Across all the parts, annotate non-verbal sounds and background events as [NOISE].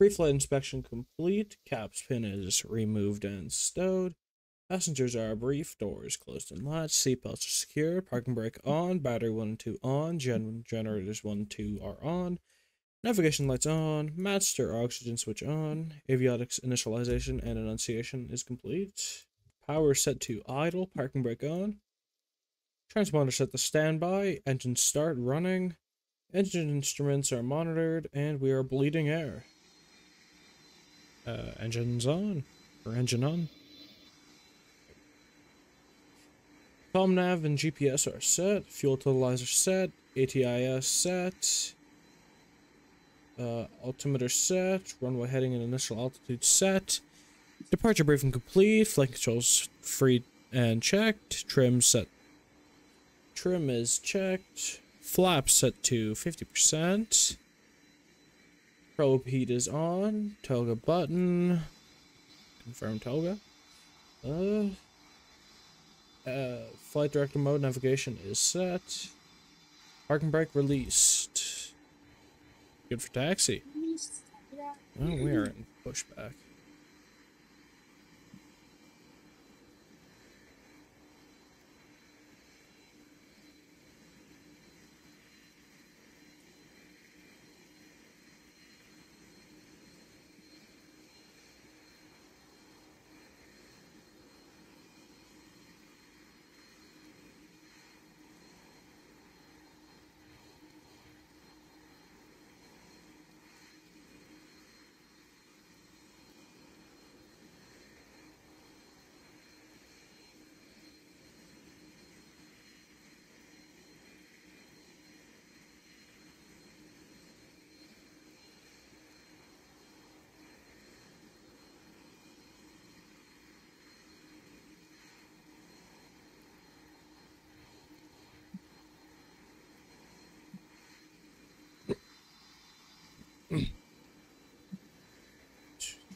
Pre-flight inspection complete. Caps pin is removed and stowed. Passengers are briefed. Doors closed and latched. Seatbelts are secure. Parking brake on. Battery 1 and 2 on. Gen generators 1 and 2 are on. Navigation lights on. Master oxygen switch on. Avionics initialization and annunciation is complete. Power set to idle. Parking brake on. Transponder set to standby. Engine start running. Engine instruments are monitored and we are bleeding air. Uh, engines on. Or engine on. Com nav and GPS are set. Fuel totalizer set. ATIS set. Uh, altimeter set. Runway heading and initial altitude set. Departure briefing complete. Flight controls free and checked. Trim set. Trim is checked. Flap set to 50%. Probe heat is on. Toga button. Confirm toga. Uh, uh, flight director mode navigation is set. Parking brake released. Good for taxi. Oh, we are in pushback.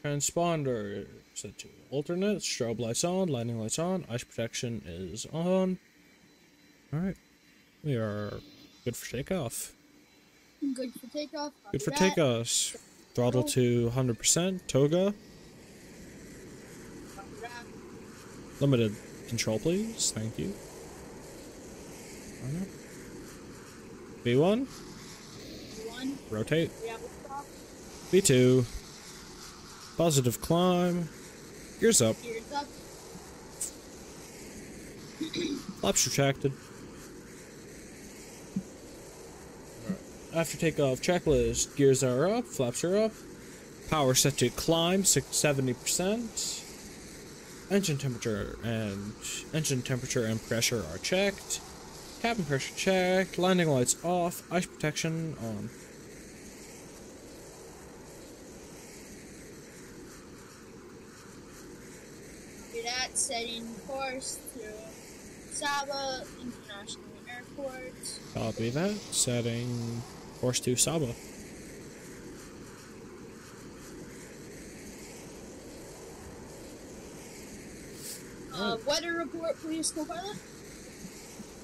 Transponder set to alternate, strobe lights on, landing lights on, ice protection is on. Alright. We are good for takeoff. Good for takeoff. Good for takeoff. Throttle to 100%. Toga. Limited control, please. Thank you. Alright. V1. V1. Rotate. We have a stop. V2. Positive climb. Gears up. Gears up. [CLEARS THROAT] Flaps retracted. After takeoff checklist, gears are up, flaps are up. Power set to climb, 70%. Engine temperature and engine temperature and pressure are checked. Cabin pressure checked. Landing lights off. Ice protection on. Copy that. Setting course to Saba International Airport. Copy that. Setting course to Saba. Uh, weather report, please, co-pilot.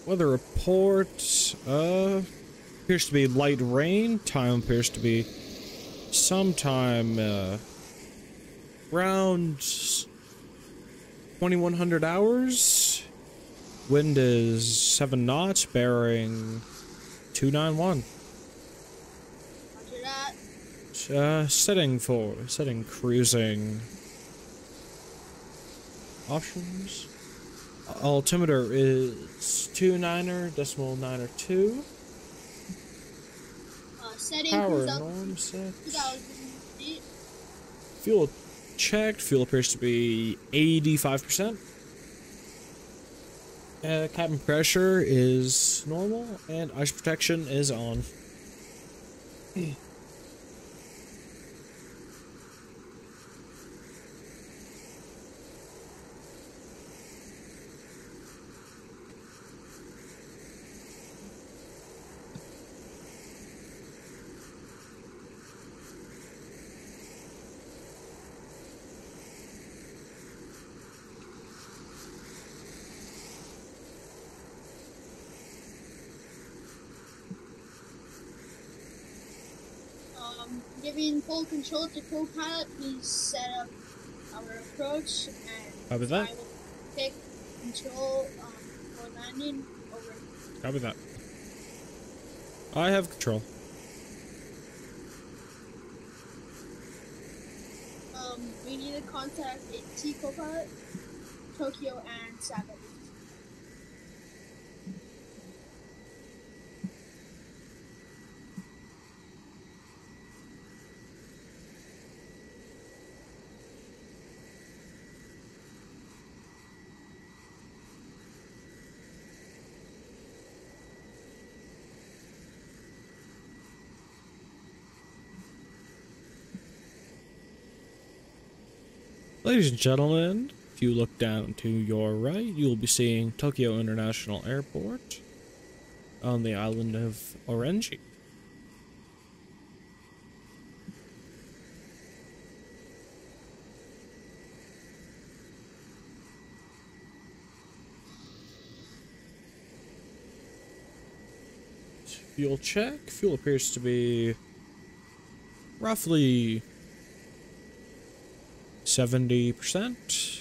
Weather report, uh, appears to be light rain. Time appears to be sometime, uh, around 2100 hours. Wind is 7 knots, bearing 291. Uh, setting for, setting cruising. Options. Altimeter is 29er, decimal 9er 2. Uh, setting Power norm set. Fuel checked. Fuel appears to be 85%. Uh, cabin pressure is normal, and ice protection is on. [CLEARS THROAT] giving full control to co-pilot, we set up our approach and Copy that. I will take control um, for landing. Over. Copy that. I have control. Um, we need to contact T co-pilot, Tokyo, and Saba. Ladies and gentlemen, if you look down to your right, you will be seeing Tokyo International Airport on the island of Orenji. Fuel check. Fuel appears to be roughly 70%.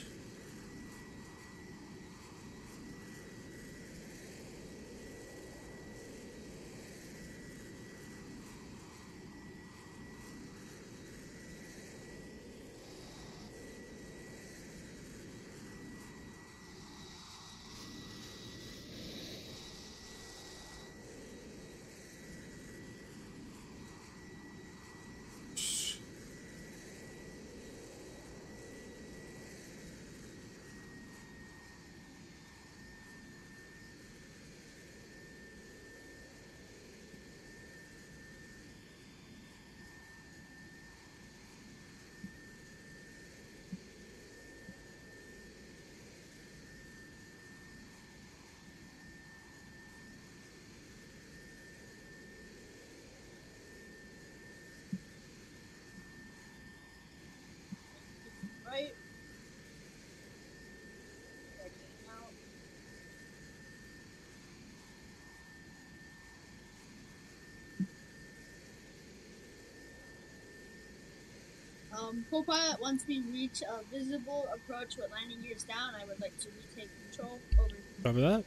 Um, co-pilot, once we reach a visible approach with landing gears down, I would like to retake control. Over. Remember that?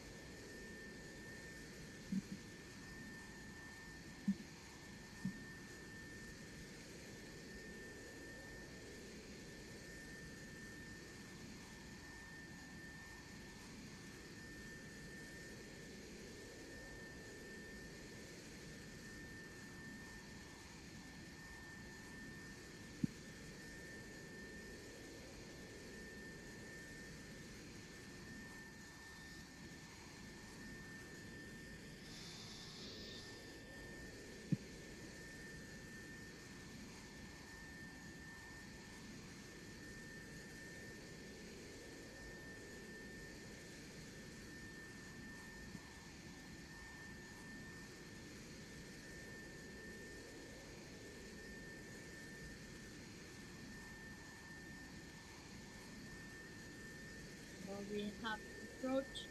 Have approach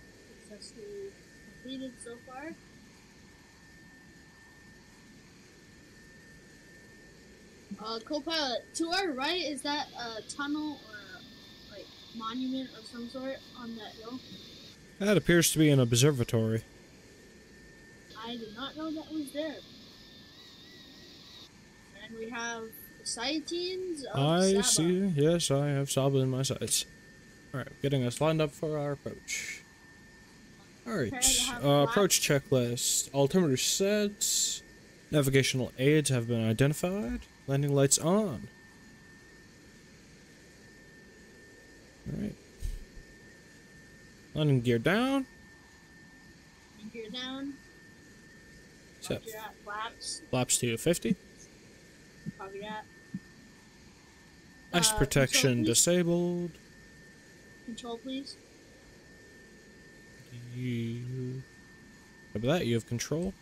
successfully completed so far. Uh, co-pilot, to our right is that a tunnel or like monument of some sort on that hill. That appears to be an observatory. I did not know that was there. And we have of I Saba. see. Yes, I have Saba in my sights. Alright, getting us lined up for our approach. Alright, uh, approach checklist. Altimeter set. Navigational aids have been identified. Landing lights on. Alright. Landing gear down. Gear down. Set. Flaps. flaps to 50. Copy that. Ice Uh, protection disabled. Control, please. You. After that, you have control.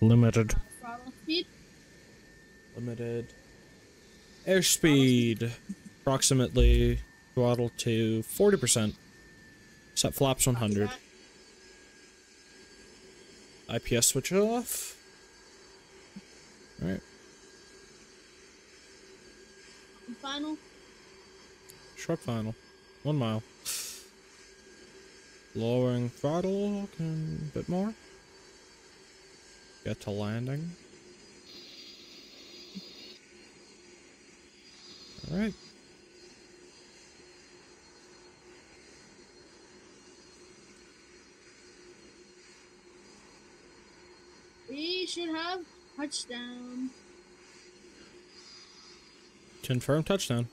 Limited. Uh, throttle speed. Limited. Airspeed. Approximately throttle to 40%. Set flaps 100. IPS switch off. Alright. And final. Short final. One mile. Lowering throttle a bit more. Get to landing. Alright. We should have touchdown. Confirm touchdown.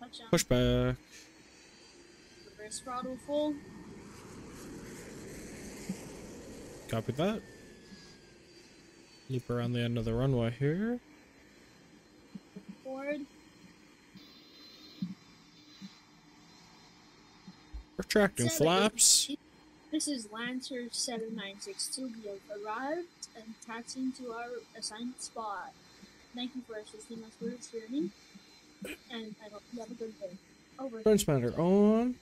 Touchdown. Push Reverse throttle full. Copy that. Loop around the end of the runway here. Forward. Retracting flaps. This is Lancer 7962. We have arrived and taxiing to our assigned spot. Thank you for assisting us with this journey. And I hope you have a good day. Over. Transmitter on.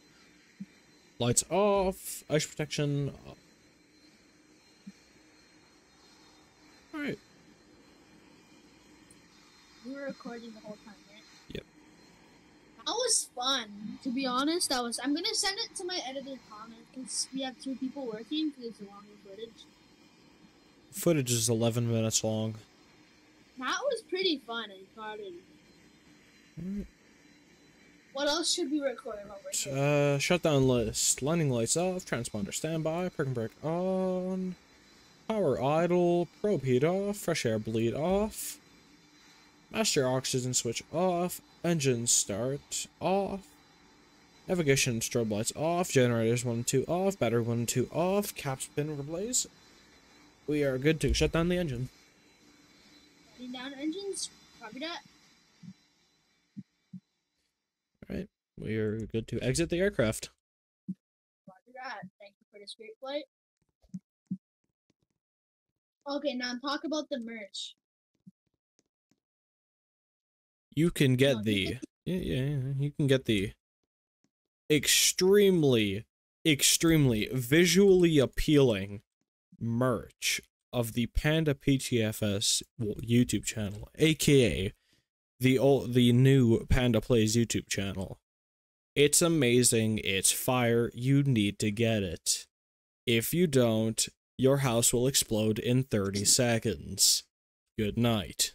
Lights off. Ice protection. Alright. We were recording the whole time, right? Yep. That was fun. To be honest, that was. I'm gonna send it to my editor comment because we have two people working because it's longer footage. Footage is 11 minutes long. That was pretty fun. I thought it. Alright. What else should we record over? Uh, shutdown list. Landing lights off. Transponder standby. Parking brake on. Power idle. Probe heat off. Fresh air bleed off. Master oxygen switch off. Engine start off. Navigation strobe lights off. Generators 1 and 2 off. Battery 1 and 2 off. Caps pin replace. We are good to shut down the engine. Shutting down engines. Copy that. Alright. We are good to exit the aircraft. Roger that. Thank you for this great flight. Okay, now talk about the merch. you can get the yeah, yeah, yeah, you can get the extremely extremely visually appealing merch of the Panda PTFS YouTube channel, aka the old the new Panda Plays YouTube channel. It's amazing, it's fire, you need to get it. If you don't, your house will explode in 30 seconds. Good night.